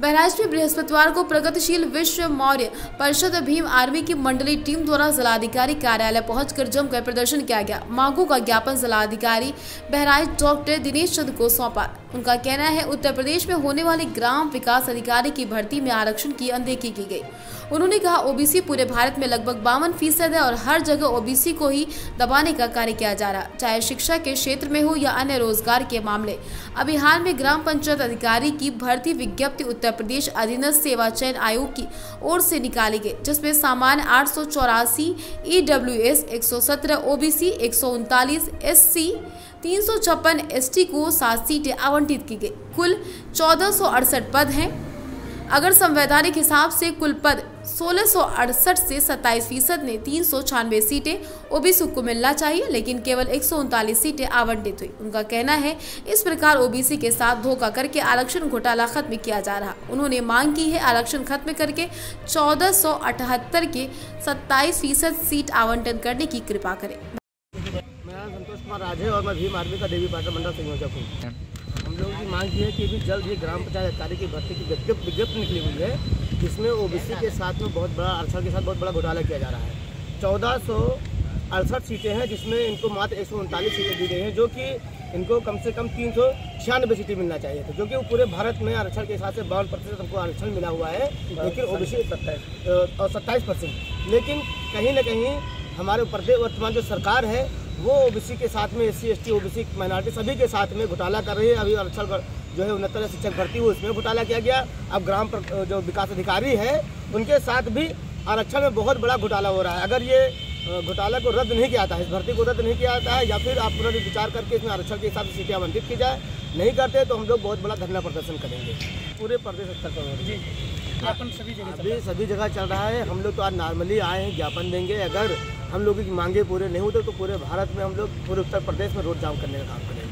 बहराइच में बृहस्पतिवार को प्रगतिशील विश्व मौर्य परिषद भीम आर्मी की मंडली टीम द्वारा जिलाधिकारी कार्यालय पहुंचकर जमकर प्रदर्शन किया गया। मांगों का ज्ञापन जिलाधिकारी बहराइच डॉक्टर दिनेश चंद को सौंपा। उनका कहना है, उत्तर प्रदेश में होने वाली ग्राम विकास अधिकारी की भर्ती में आरक्षण की अनदेखी की गई। उन्होंने कहा ओबीसी पूरे भारत में लगभग बावन फ़ीसद है और हर जगह ओबीसी को ही दबाने का कार्य किया जा रहा, चाहे शिक्षा के क्षेत्र में हो या अन्य रोज़गार के मामले। अभी हाल में ग्राम पंचायत अधिकारी की भर्ती विज्ञप्ति उत्तर प्रदेश अधीनस्थ सेवा चयन आयोग की ओर से निकाली गई, जिसमें सामान्य आठ सौ चौरासी ई डब्ल्यू एस एक सौ सत्रह ओ बी सी एक सौ उनतालीस एस सी तीन सौ छप्पन एस टी को सात सीटें आवंटित की गई। कुल चौदह पद हैं। अगर संवैधानिक हिसाब से कुल पद सोलह से 27 फ़ीसद ने तीन सीटें, ओबीसी को मिलना चाहिए, लेकिन केवल एक सौ उनतालीस सीटें आवंटित हुई। उनका कहना है, इस प्रकार ओबीसी के साथ धोखा करके आरक्षण घोटाला खत्म किया जा रहा। उन्होंने मांग की है आरक्षण खत्म करके चौदह के सत्ताईस फ़ीसद सीट आवंटन करने की कृपा करें। कुमार राजे और मैं भीम आर्मी का देवी पाटा मंडल संयोजक हूँ हम लोगों की मांग ये है कि अभी जल्द ही ग्राम पंचायत अधिकारी की भर्ती की विज्ञप्ति विज्ञप्ति निकली हुई है जिसमें ओबीसी के साथ में बहुत बड़ा आरक्षण के साथ बहुत बड़ा घोटाला किया जा रहा है। चौदह सौ अड़सठ सीटें हैं जिसमें इनको मात्र एक सौ उनतालीस सीटें दी गई हैं जो कि इनको कम से कम तीन सौ छियानबे सीटें मिलना चाहिए थे जो कि पूरे भारत में आरक्षण के हिसाब से बावन प्रतिशत हमको आरक्षण मिला हुआ है लेकिन ओबीसी सत्ताईस और सत्ताईस परसेंट। लेकिन कहीं ना कहीं हमारे प्रदेश वर्तमान जो सरकार है वो ओबीसी के साथ में S C S T minority सभी के साथ में घोटाला कर रही है। अभी आरक्षण जो है उन्नतर शिक्षक भर्ती हुई, उसमें घोटाला किया गया। अब ग्राम जो विकास अधिकारी है, उनके साथ भी आरक्षण में बहुत बड़ा घोटाला हो रहा है। अगर ये घोटाला को रद्द नहीं किया जाता है, इस भर्ती को रद्द नहीं किया जाता है, या फिर आप पूरा विचार करके इसमें आरक्षण के हिसाब से सीटें आवंटित की जाए, नहीं करते तो हम लोग बहुत बड़ा धरना प्रदर्शन करेंगे। पूरे प्रदेश स्तर पर जी। ज्ञापन सभी जगह अभी सभी जगह चल रहा है। हम लोग तो आज नॉर्मली आए हैं ज्ञापन देंगे। अगर हम लोगों की मांगे पूरे नहीं होते तो पूरे भारत में हम लोग पूरे उत्तर प्रदेश में रोड जाम करने का काम करेंगे।